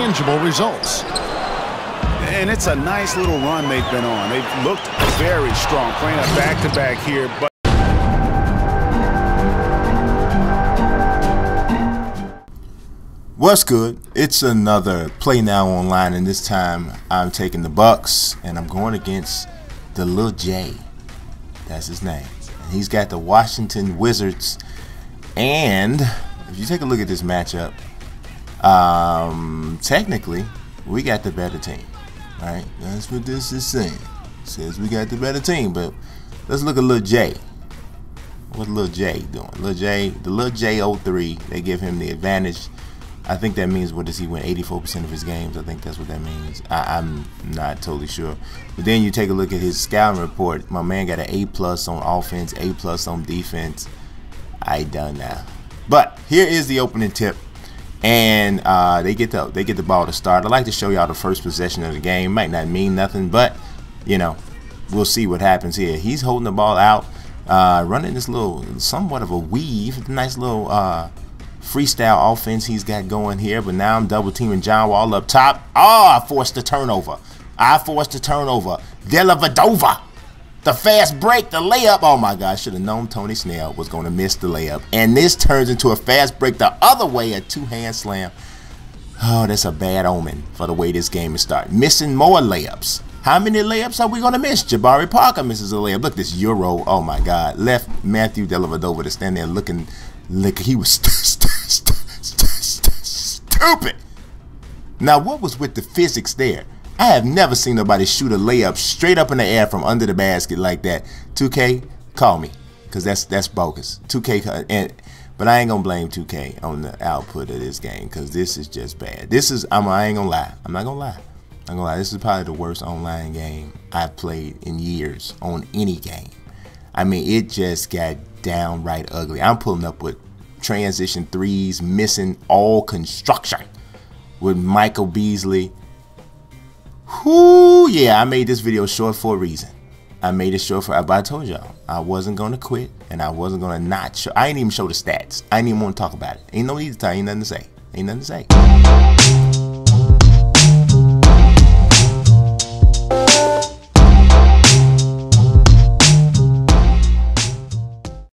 tangible results. And it's a nice little run they've been on. They've looked very strong, playing a back-to-back -back here. But What's good? It's another Play Now Online, and this time I'm taking the Bucks, and I'm going against the Lil J. That's his name. And he's got the Washington Wizards, and if you take a look at this matchup, um, technically we got the better team, right? That's what this is saying. Says we got the better team, but let's look at Lil J. What's Lil J doing? Lil J, the Lil J03, they give him the advantage I think that means what does he win 84% of his games? I think that's what that means. I, am not totally sure. But then you take a look at his scouting report. My man got an A plus on offense, A plus on defense. I done now. But here is the opening tip. And uh, they get the they get the ball to start. I like to show y'all the first possession of the game. Might not mean nothing, but you know, we'll see what happens here. He's holding the ball out, uh, running this little somewhat of a weave, nice little uh, freestyle offense he's got going here. But now I'm double teaming John Wall up top. Oh, I forced the turnover. I forced the turnover. Dellavedova. The fast break, the layup. Oh my God, should have known Tony Snell was going to miss the layup. And this turns into a fast break the other way, a two hand slam. Oh, that's a bad omen for the way this game is starting. Missing more layups. How many layups are we going to miss? Jabari Parker misses a layup. Look, this Euro. Oh my God. Left Matthew Dellavedova to stand there looking like he was stupid. Now, what was with the physics there? I have never seen nobody shoot a layup straight up in the air from under the basket like that. 2K, call me, cause that's that's bogus. 2K, uh, and but I ain't gonna blame 2K on the output of this game, cause this is just bad. This is I'm I ain't gonna lie. I'm not gonna lie. I'm gonna lie. This is probably the worst online game I've played in years on any game. I mean, it just got downright ugly. I'm pulling up with transition threes, missing all construction with Michael Beasley. Whoo, yeah, I made this video short for a reason. I made it short for, but I told y'all, I wasn't going to quit and I wasn't going to not show. I ain't even show the stats. I ain't even want to talk about it. Ain't no need to tell, ain't nothing to say. Ain't nothing to say.